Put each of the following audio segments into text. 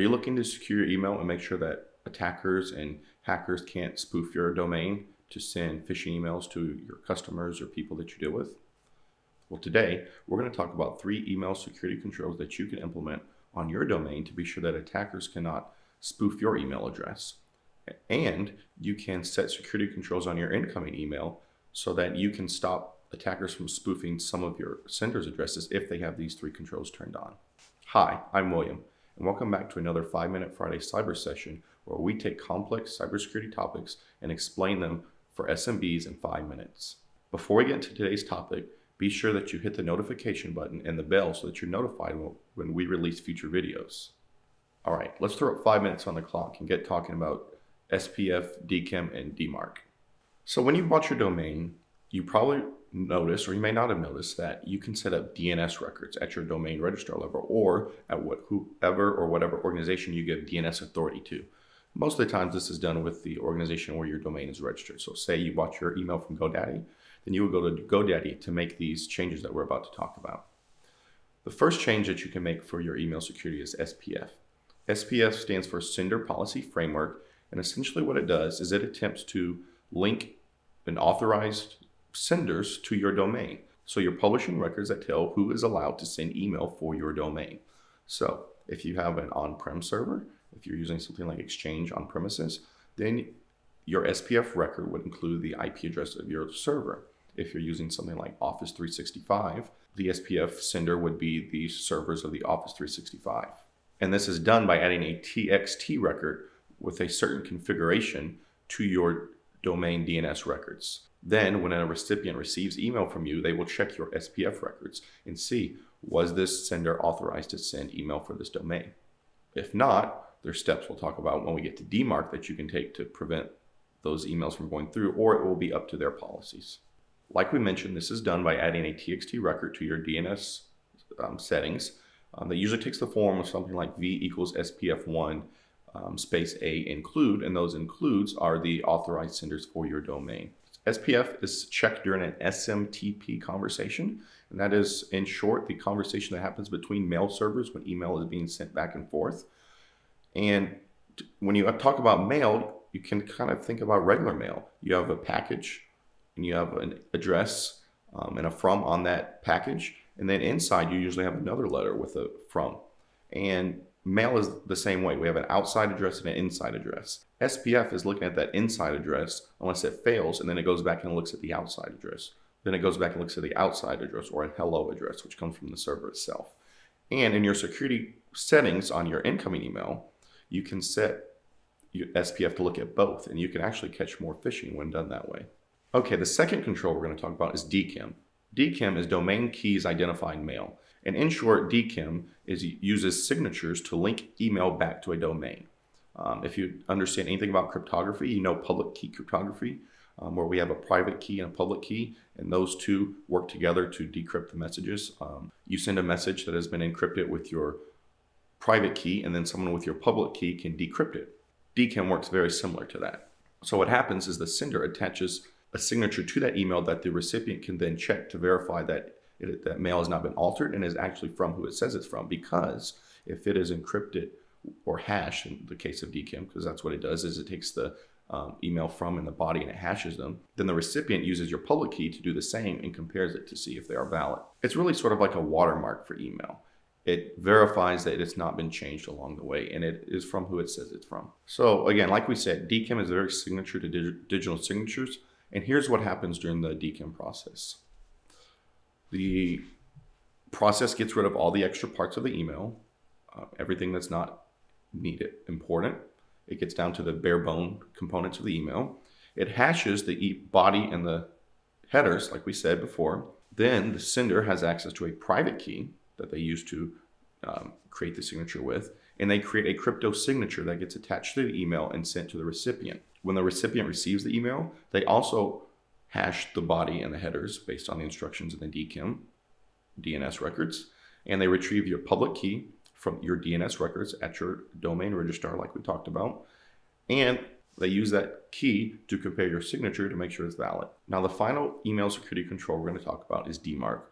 Are you looking to secure your email and make sure that attackers and hackers can't spoof your domain to send phishing emails to your customers or people that you deal with? Well, today we're going to talk about three email security controls that you can implement on your domain to be sure that attackers cannot spoof your email address. And you can set security controls on your incoming email so that you can stop attackers from spoofing some of your sender's addresses if they have these three controls turned on. Hi, I'm William, and welcome back to another 5 Minute Friday cyber session where we take complex cybersecurity topics and explain them for SMBs in 5 minutes. Before we get into today's topic, be sure that you hit the notification button and the bell so that you're notified when we release future videos. All right, let's throw up five minutes on the clock and get talking about SPF, DKIM, and DMARC. So when you bought your domain, you probably noticed, or you may not have noticed, that you can set up DNS records at your domain registrar level or at what, whoever or whatever organization you give DNS authority to. Most of the times, this is done with the organization where your domain is registered. So, say you bought your email from GoDaddy, then you would go to GoDaddy to make these changes that we're about to talk about. The first change that you can make for your email security is SPF. SPF stands for Sender Policy Framework, and essentially what it does is it attempts to link an authorized senders to your domain. So you're publishing records that tell who is allowed to send email for your domain. So if you have an on-prem server, if you're using something like Exchange on premises, then your SPF record would include the IP address of your server. If you're using something like Office 365, the SPF sender would be the servers of the Office 365. And this is done by adding a TXT record with a certain configuration to your domain DNS records. Then, when a recipient receives email from you, they will check your SPF records and see was this sender authorized to send email for this domain. If not, there's steps we'll talk about when we get to DMARC that you can take to prevent those emails from going through, or it will be up to their policies. Like we mentioned, this is done by adding a TXT record to your DNS um, settings. Um, that usually takes the form of something like v equals SPF1 um, space A include, and those includes are the authorized senders for your domain. SPF is checked during an SMTP conversation, and that is, in short, the conversation that happens between mail servers when email is being sent back and forth. And when you talk about mail, you can kind of think about regular mail. You have a package, and you have an address um, and a from on that package, and then inside you usually have another letter with a from. And Mail is the same way. We have an outside address and an inside address. SPF is looking at that inside address unless it fails, and then it goes back and looks at the outside address. Then it goes back and looks at the outside address or a hello address, which comes from the server itself. And in your security settings on your incoming email, you can set your SPF to look at both, and you can actually catch more phishing when done that way. Okay, the second control we're going to talk about is DKIM. DKIM is domain keys identifying mail. And in short, DKIM is uses signatures to link email back to a domain. Um, if you understand anything about cryptography, you know public key cryptography, um, where we have a private key and a public key, and those two work together to decrypt the messages. Um, you send a message that has been encrypted with your private key, and then someone with your public key can decrypt it. DKIM works very similar to that. So what happens is the sender attaches a signature to that email that the recipient can then check to verify that it, that mail has not been altered and is actually from who it says it's from. Because if it is encrypted or hashed, in the case of DKIM, because that's what it does, is it takes the um, email from in the body and it hashes them, then the recipient uses your public key to do the same and compares it to see if they are valid. It's really sort of like a watermark for email. It verifies that it's not been changed along the way and it is from who it says it's from. So again, like we said, DKIM is very signature to dig digital signatures. And here's what happens during the DKIM process. The process gets rid of all the extra parts of the email, uh, everything that's not needed, important. It gets down to the bare bone components of the email. It hashes the body and the headers, like we said before. Then the sender has access to a private key that they use to um, create the signature with, and they create a crypto signature that gets attached to the email and sent to the recipient. When the recipient receives the email, they also hash the body and the headers based on the instructions in the DKIM DNS records, and they retrieve your public key from your DNS records at your domain registrar, like we talked about, and they use that key to compare your signature to make sure it's valid. Now, the final email security control we're going to talk about is DMARC,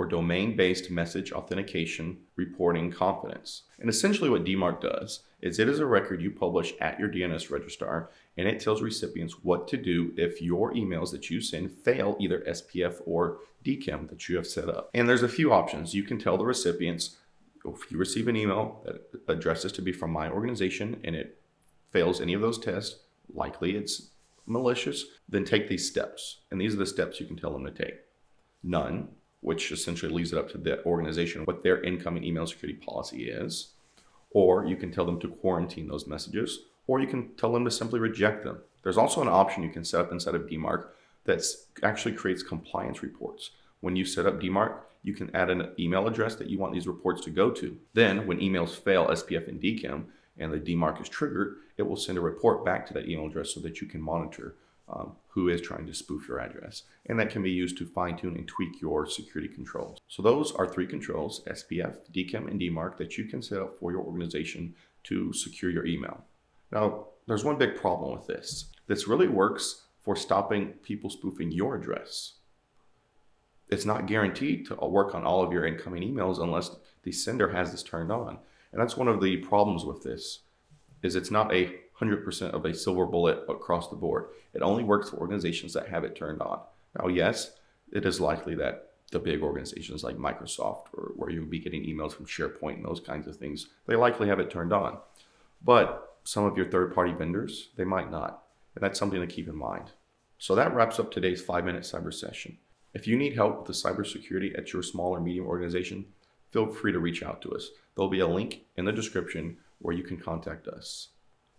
or domain based message authentication reporting confidence. And essentially, what DMARC does is it is a record you publish at your DNS registrar and it tells recipients what to do if your emails that you send fail either SPF or DKIM that you have set up. And there's a few options. You can tell the recipients if you receive an email that addresses to be from my organization and it fails any of those tests, likely it's malicious, then take these steps. And these are the steps you can tell them to take. None, which essentially leaves it up to the organization what their incoming email security policy is. Or you can tell them to quarantine those messages, or you can tell them to simply reject them. There's also an option you can set up inside of DMARC that actually creates compliance reports. When you set up DMARC, you can add an email address that you want these reports to go to. Then, when emails fail SPF and DKIM and the DMARC is triggered, it will send a report back to that email address so that you can monitor um, who is trying to spoof your address. And that can be used to fine tune and tweak your security controls. So those are three controls, SPF, DKIM, and DMARC that you can set up for your organization to secure your email. Now, there's one big problem with this. This really works for stopping people spoofing your address. It's not guaranteed to work on all of your incoming emails unless the sender has this turned on. And that's one of the problems with this is it's not a 100% of a silver bullet across the board. It only works for organizations that have it turned on. Now, yes, it is likely that the big organizations like Microsoft or where you'll be getting emails from SharePoint and those kinds of things, they likely have it turned on. But some of your third party vendors, they might not. And that's something to keep in mind. So that wraps up today's five minute cyber session. If you need help with the cybersecurity at your small or medium organization, feel free to reach out to us. There'll be a link in the description where you can contact us.